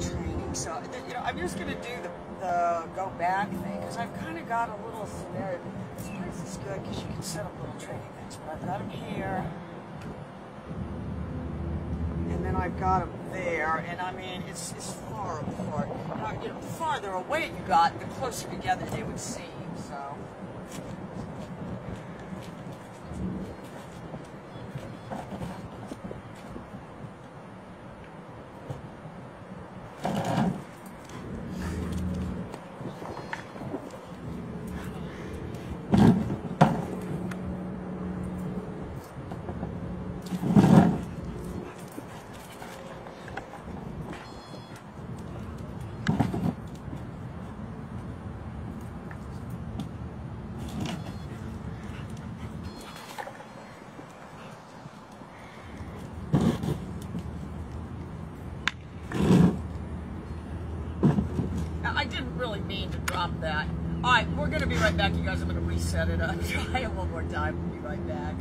training. So, you know, I'm just going to do the, the go back thing because I've kind of got a little scenario. This place is good because you can set up little training things. But I've got them here. And then I've got them there. And I mean, it's, it's far apart. Now, you know, the farther away you got, the closer together they would seem. So. I didn't really mean to drop that. All right, we're going to be right back, you guys. I'm going to reset it up. Try it one more time. We'll be right back.